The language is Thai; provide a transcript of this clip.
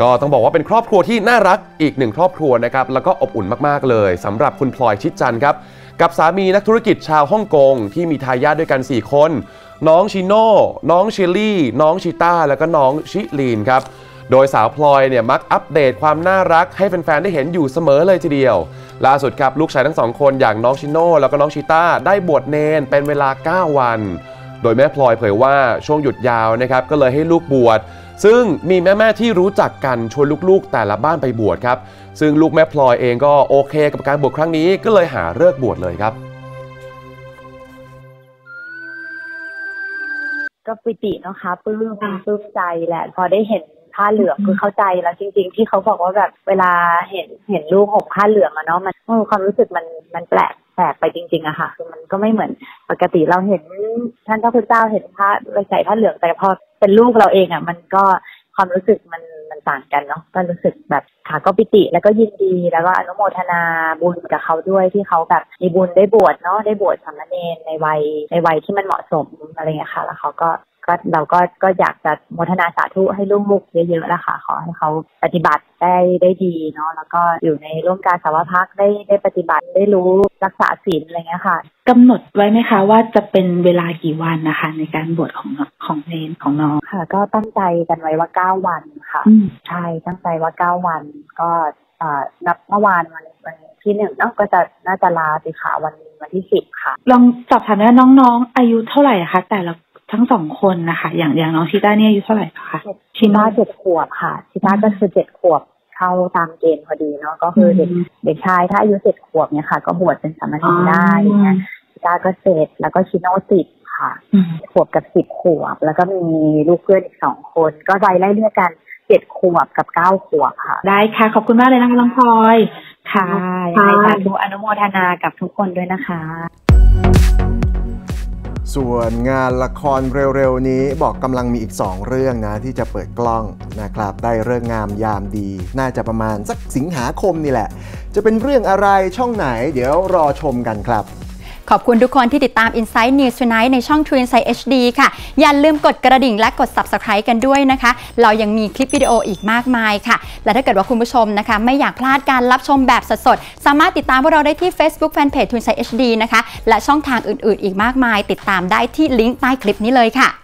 ก็ต้องบอกว่าเป็นครอบครัวที่น่ารักอีกหนึ่งครอบครัวนะครับแล้วก็อบอุ่นมากๆเลยสำหรับคุณพลอยชิดจันครับกับสามีนักธุรกิจชาวฮ่องกงที่มีทายาทด้วยกัน 4 คน น้องชิโน่น้องชิลลี่ น้องชิต้า แล้วก็น้องชิลีนครับโดยสาวพลอยเนี่ยมักอัปเดตความน่ารักให้แฟนๆได้เห็นอยู่เสมอเลยทีเดียว ล่าสุดครับลูกชายทั้งสองคนอย่างน้องชิโน่แล้วก็น้องชิต้าได้บวชเนนเป็นเวลา 9 วัน โดยแม่พลอยเผยว่าช่วงหยุดยาวนะครับก็เลยให้ลูกบวช ซึ่งมีแม่ๆที่รู้จักกันชวนลูกๆแต่ละบ้านไปบวชครับ ซึ่งลูกแม่พลอยเองก็โอเคกับการบวชครั้งนี้ก็เลยหาเลิกบวชเลยครับ ก็ปิตินะคะปลื้มปลื้มใจแหละ พอได้เห็นผ้าเหลืองคือเข้าใจแล้วจริง ๆ ที่เขาบอกว่าแบบเวลาเห็นเห็นลูกห่มผ้าเหลืองอะเนาะมันความรู้สึกมันมันแปลก แปลกไปจริงๆอะค่ะคือมันก็ไม่เหมือนปกติเราเห็นท่านพระพุทธเจ้าเห็นพระใส่ผ้าเหลืองแต่พอเป็นลูกเราเองอะมันก็ความรู้สึกมันมันต่างกันเนาะก็รู้สึกแบบค่ะก็ปิติแล้วก็ยินดีแล้วก็อนุโมทนาบุญกับเขาด้วยที่เขาแบบมีบุญได้บวชเนาะได้บวชสามเณรในวัยในวัยที่มันเหมาะสมอะไรเงี้ยค่ะ แล้วเขาก็ ก็เราก็ก็อยากจะโมทนาสาธุให้ลูกๆเยอะๆแล้วค่ะขอให้เขาปฏิบัติได้ได้ดีเนาะแล้วก็อยู่ในร่วมการสาวพักได้ได้ปฏิบัติได้รู้รักษาศีลอะไรเงี้ยค่ะกำหนดไว้ไหมคะว่าจะเป็นเวลากี่วันนะคะ ในการบวชของน้องของเนนของน้องค่ะ ก็ตั้งใจกันไว้ว่าเก้าวันค่ะอืมใช่ตั้งใจว่าเก้าวัน ก็เอ่อนับเมื่อวานวันวันที่หนึ่งเนาะก็จะน่าจะลาสิค่ะวันวันที่สิบค่ะ ลองสอบถามว่าน้องๆ อายุเท่าไหร่อะคะแต่ละ ทั้งสองคนนะคะ อย่างอย่างน้องชิต้าเนี่ยอายุเท่าไหร่คะชิต้าเจ็ดขวบค่ะ ชิต้าก็คือเจ็ดขวบเข้าตามเกณฑ์พอดีเนาะก็คือเด็กอืมเด็กชายถ้าอายุเจ็ดขวบเนี่ยค่ะ ก็บวชเป็นสามเณรได้อ๋อเนี่ยชิต้าก็เจ็ดแล้วก็ชิโนสิบค่ะอืมขวบกับสิบขวบ แล้วก็มีลูกเพื่อนอีกสองคน ก็วัยไล่เลี่ยกันเจ็ดขวบกับเก้าขวบค่ะ ได้ค่ะ ขอบคุณมากเลยนะคะน้องพลอย ค่ะให้สาธุอนุโมทนากับทุกคนด้วยนะคะ ส่วนงานละครเร็วๆ นี้บอกกำลังมีอีก 2 เรื่องนะ ที่จะเปิดกล้องนะครับ ได้เรื่องงามยามดี น่าจะประมาณสักสิงหาคมนี่แหละ จะเป็นเรื่องอะไรช่องไหน เดี๋ยวรอชมกันครับ ขอบคุณทุกคนที่ติดตาม Insight News Tonight ในช่อง True Insight HD ค่ะ อย่าลืมกดกระดิ่งและกด Subscribe กันด้วยนะคะ เรายังมีคลิปวิดีโออีกมากมายค่ะ และถ้าเกิดว่าคุณผู้ชมนะคะ ไม่อยากพลาดการรับชมแบบสดๆ สามารถติดตามพวกเราได้ที่ Facebook Fanpage True Insight HD นะคะ และช่องทางอื่นๆ อีกมากมาย ติดตามได้ที่ลิงก์ใต้คลิปนี้เลยค่ะ